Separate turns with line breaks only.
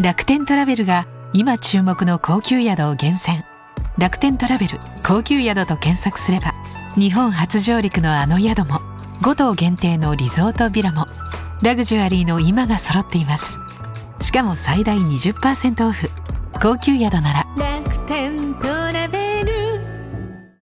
楽天トラベルが今注目の高級宿を厳選。楽天トラベル高級宿と検索すれば日本初上陸のあの宿も5棟限定のリゾートビラもラグジュアリーの今が揃っています。しかも最大20%オフ。高級宿なら。
楽天トラベル。